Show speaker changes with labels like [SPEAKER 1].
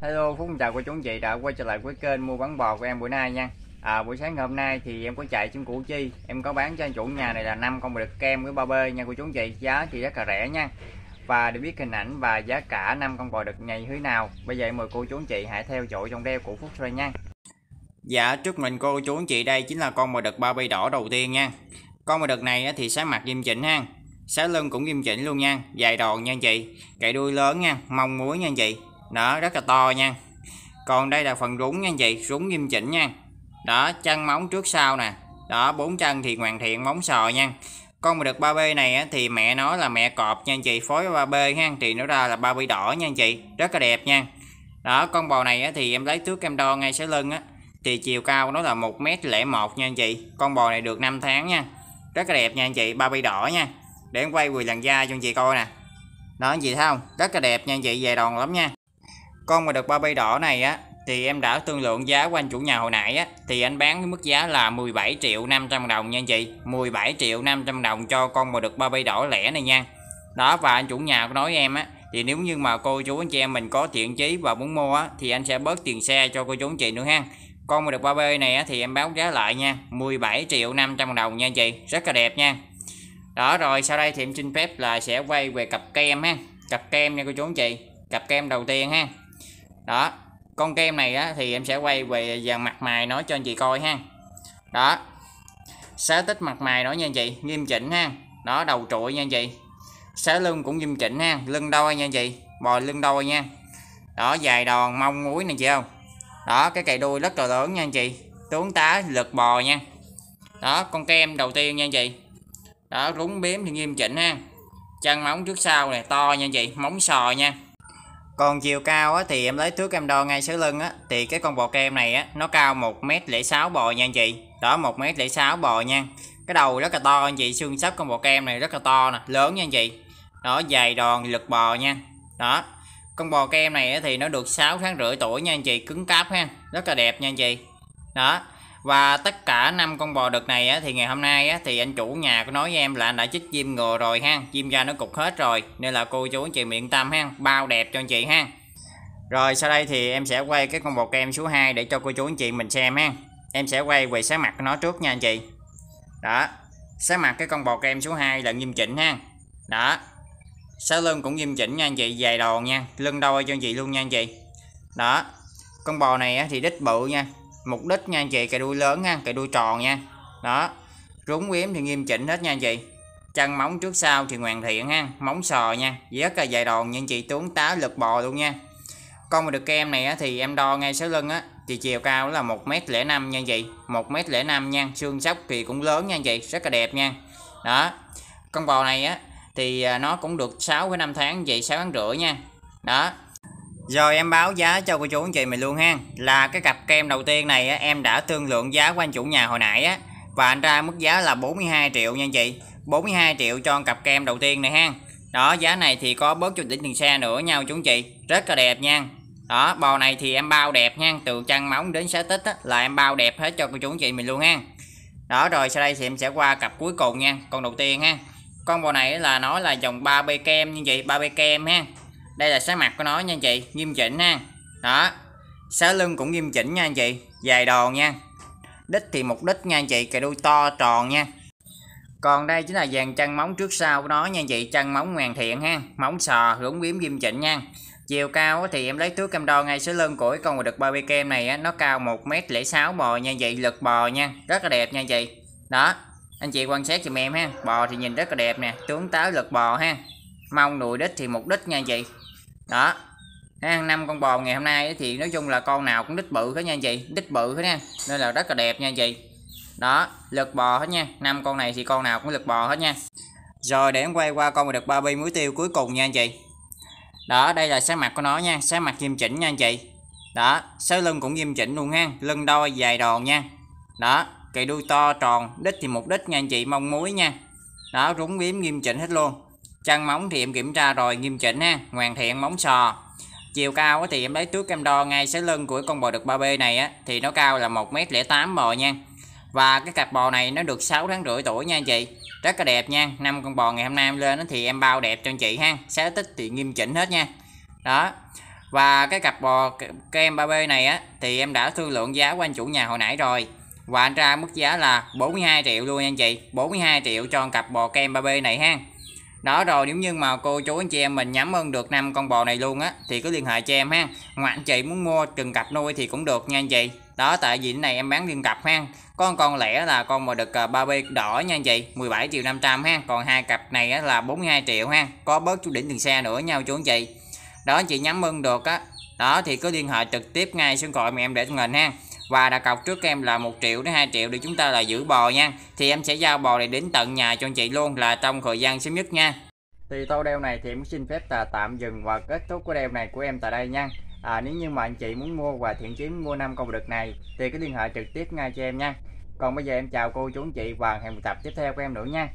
[SPEAKER 1] Hello, Phúc chào cô chú anh chị đã quay trở lại với kênh mua bán bò của em buổi nay nha. À, Buổi sáng hôm nay thì em có chạy trên Củ Chi. Em có bán cho anh chủ nhà này là 5 con bò đực kem với ba bê nha cô chú anh chị. Giá thì rất là rẻ nha. Và để biết hình ảnh và giá cả 5 con bò đực ngày thế nào Bây giờ em mời cô chú anh chị hãy theo dõi trong đeo của Phúc rồi nha. Dạ trước mình cô chú anh chị đây chính là con bò đực ba bê đỏ đầu tiên nha. Con bò đực này thì sáng mặt nghiêm chỉnh ha. Sá lưng cũng nghiêm chỉnh luôn nha. Dài đòn nha anh chị. Cậy đuôi lớn nha. Mông muối nha anh chị đó rất là to nha. Còn đây là phần rúng nha anh chị rúng nghiêm chỉnh nha. Đó chân móng trước sau nè. Đó bốn chân thì hoàn thiện móng sò nha. Con mà được 3B này á, thì mẹ nó là mẹ cọp nha anh chị phối 3B ha. Thì nó ra là 3B đỏ nha anh chị rất là đẹp nha. Đó con bò này á, thì em lấy thước em đo ngay sẽ lưng á thì chiều cao nó là 1m01 nha anh chị. Con bò này được 5 tháng nha. Rất là đẹp nha anh chị 3B đỏ nha. Để em quay quỳ làn da cho anh chị coi nè. Đó anh chị thấy không? Rất là đẹp nha anh chị về đòn lắm nha con mà được ba bay đỏ này á, thì em đã thương lượng giá của anh chủ nhà hồi nãy á, thì anh bán với mức giá là 17 triệu 500 đồng nha anh chị. 17 triệu 500 đồng cho con mà được ba bay đỏ lẻ này nha. Đó, và anh chủ nhà có nói em á, thì nếu như mà cô chú anh chị em mình có thiện chí và muốn mua á, thì anh sẽ bớt tiền xe cho cô chú anh chị nữa ha. Con mà được ba b này á, thì em báo giá lại nha 17 triệu 500 đồng nha anh chị. Rất là đẹp nha. Đó, rồi sau đây thì em xin phép là sẽ quay về cặp kem ha. Cặp kem nha cô chú anh chị. Cặp kem đầu tiên ha đó con kem này á, thì em sẽ quay về dàn mặt mày nói cho anh chị coi ha. Đó xá tích mặt mày nói nha anh chị nghiêm chỉnh ha. Đó đầu trụi nha anh chị. Xá lưng cũng nghiêm chỉnh ha lưng đôi nha anh chị bò lưng đôi nha. Đó dài đòn mông muối này chị không? Đó cái cày đuôi rất là lớn nha anh chị tướng tá lực bò nha. Đó con kem đầu tiên nha anh chị. Đó rúng biếm thì nghiêm chỉnh ha. Chân móng trước sau này to nha anh chị móng sò nha còn chiều cao á, thì em lấy thước em đo ngay sau lưng á thì cái con bò kem này á nó cao 1m06 bò nha anh chị. Đó 1m06 bò nha. Cái đầu rất là to anh chị xương sắp con bò kem này rất là to nè lớn nha anh chị. Đó dày đòn lực bò nha. Đó con bò kem này á, thì nó được 6 tháng rưỡi tuổi nha anh chị cứng cáp ha rất là đẹp nha anh chị. Đó và tất cả năm con bò đực này á, thì ngày hôm nay á, thì anh chủ nhà có nói với em là anh đã chích chim ngừa rồi ha. Chim da nó cục hết rồi nên là cô chú anh chị yên tâm ha bao đẹp cho anh chị ha. Rồi sau đây thì em sẽ quay cái con bò kem số 2 để cho cô chú anh chị mình xem ha. Em sẽ quay về sát mặt của nó trước nha anh chị. Đó sát mặt cái con bò kem số 2 là nghiêm chỉnh ha. Đó sau lưng cũng nghiêm chỉnh nha anh chị dài đòn nha lưng đôi cho anh chị luôn nha anh chị. Đó con bò này thì đít bự nha mục đích nha anh chị cái đuôi lớn nha cái đuôi tròn nha. Đó. Rúng yếm thì nghiêm chỉnh hết nha anh chị. Chân móng trước sau thì hoàn thiện ha móng sò nha. Rất là dài đòn nha anh chị tướng tá lực bò luôn nha. Con mà được kem này á, thì em đo ngay sau lưng á thì chiều cao là một m lẻ năm nha anh chị. Một m lẻ năm nha xương sóc thì cũng lớn nha anh chị rất là đẹp nha. Đó. Con bò này á thì à, nó cũng được 6 năm tháng vậy 6 tháng rưỡi nha. Đó rồi em báo giá cho cô chú anh chị mình luôn ha. Là cái cặp kem đầu tiên này á, em đã thương lượng giá của anh chủ nhà hồi nãy á. Và anh ra mức giá là 42 triệu nha anh chị. 42 triệu cho cặp kem đầu tiên này ha. Đó giá này thì có bớt cho đỉnh tiền xe nữa nha chú anh chị. Rất là đẹp nha. Đó bò này thì em bao đẹp nha. Từ chân móng đến xá tích á, là em bao đẹp hết cho cô chú anh chị mình luôn ha. Đó rồi sau đây thì em sẽ qua cặp cuối cùng nha. Con đầu tiên ha. Con bò này là nó là dòng 3B kem như vậy 3B kem ha đây là sát mặt của nó nha anh chị, nghiêm chỉnh ha. Đó xá lưng cũng nghiêm chỉnh nha anh chị, dài đòn nha. Đích thì một đích nha anh chị, cái đuôi to tròn nha. Còn đây chính là dàn chân móng trước sau của nó nha anh chị chân móng hoàn thiện ha, móng sò rủng biếm nghiêm chỉnh nha. Chiều cao thì em lấy thước cam đo ngay số lưng của cái con được Barbie kem này nó cao 1m06 bò nha anh chị, lực bò nha, rất là đẹp nha anh chị. Đó, anh chị quan sát giùm em ha, bò thì nhìn rất là đẹp nè, tướng táo lực bò ha. Mong đùi đích thì một đích nha anh chị đó. Năm con bò ngày hôm nay thì nói chung là con nào cũng đít bự hết nha anh chị đít bự hết nha. Nên là rất là đẹp nha anh chị. Đó lực bò hết nha. Năm con này thì con nào cũng lực bò hết nha. Rồi, để em quay qua con được ba bi muối tiêu cuối cùng nha anh chị. Đó, đây là sáng mặt của nó nha sáng mặt nghiêm chỉnh nha anh chị. Đó sáu lưng cũng nghiêm chỉnh luôn ha, lưng đôi dài đòn nha. Đó cây đuôi to tròn, đít thì một đít nha anh chị mong muối nha. Đó, rúng biếm nghiêm chỉnh hết luôn chân móng thì em kiểm tra rồi, nghiêm chỉnh ha. Hoàn thiện móng sò. Chiều cao thì em lấy trước em đo ngay sấy lưng của con bò đực 3B này á, thì nó cao là 1m08 bò nha. Và cái cặp bò này nó được 6 tháng rưỡi tuổi nha anh chị. Rất là đẹp nha. Năm con bò ngày hôm nay em lên thì em bao đẹp cho anh chị ha. Xé tích thì nghiêm chỉnh hết nha. Đó. Và cái cặp bò kem 3B này á thì em đã thương lượng giá của anh chủ nhà hồi nãy rồi. Và anh ra mức giá là 42 triệu luôn nha anh chị. 42 triệu cho cặp bò kem 3B này ha đó rồi nếu như mà cô chú anh chị em mình nhắm ơn được năm con bò này luôn á thì cứ liên hệ cho em ha. Ngoại anh chị muốn mua từng cặp nuôi thì cũng được nha anh chị. Đó tại vì cái này em bán riêng cặp ha. Con con lẻ là con mà được ờ, ba b đỏ nha anh chị 17 triệu 500 ha. Còn hai cặp này á, là 42 triệu ha. Có bớt chút đỉnh đường xe nữa nhau chú anh chị. Đó anh chị nhắm ơn được á. Đó thì cứ liên hệ trực tiếp ngay số gọi mà em để trong hình ha và đặt cọc trước em là 1 triệu đến 2 triệu để chúng ta là giữ bò nha. Thì em sẽ giao bò này đến tận nhà cho anh chị luôn là trong thời gian sớm nhất nha. Thì tô đeo này thì em xin phép là tạm dừng và kết thúc cái đeo này của em tại đây nha. À, nếu như mà anh chị muốn mua và thiện chí mua năm con đực này thì cứ liên hệ trực tiếp ngay cho em nha. Còn bây giờ em chào cô chú anh chị và hẹn tập tiếp theo của em nữa nha.